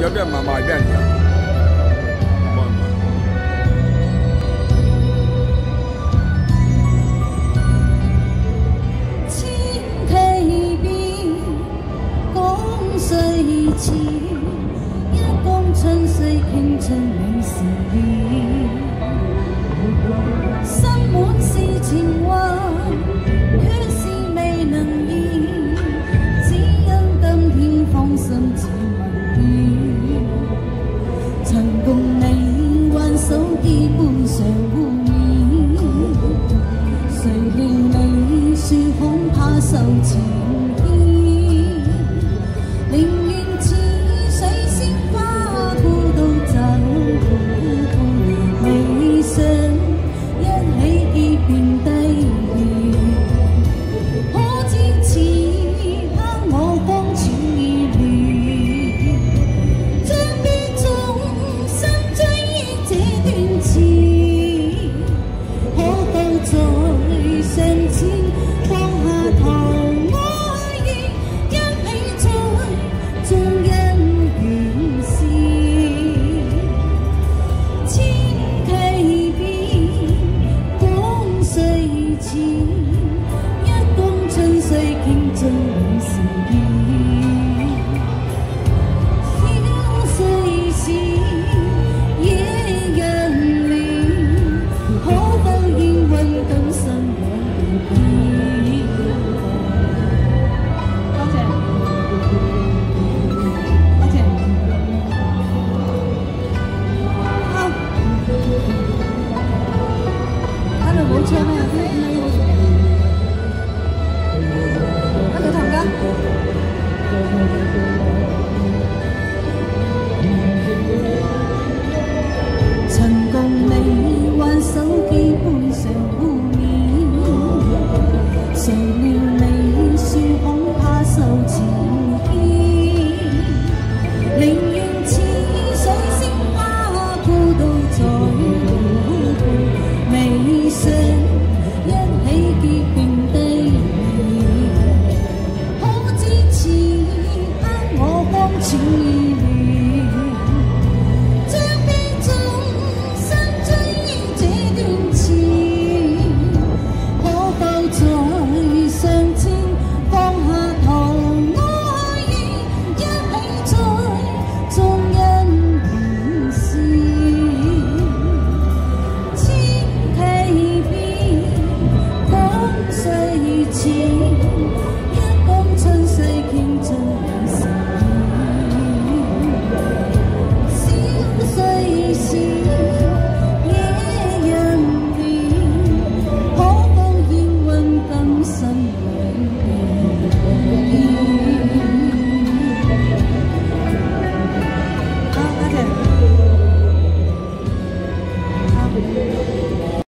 要不慢慢一点，千啼，江水，一江春水牵出你。to 情。情意，宁愿似水星花，孤独在。